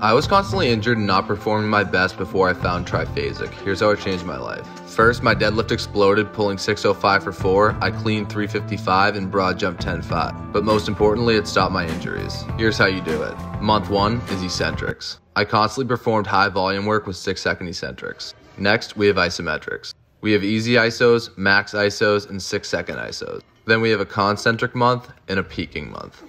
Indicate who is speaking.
Speaker 1: I was constantly injured and not performing my best before I found triphasic. Here's how it changed my life. First, my deadlift exploded, pulling 605 for 4. I cleaned 355 and broad jump 10.5. But most importantly, it stopped my injuries. Here's how you do it. Month 1 is eccentrics. I constantly performed high volume work with 6 second eccentrics. Next, we have isometrics. We have easy isos, max isos, and 6 second isos. Then we have a concentric month and a peaking month.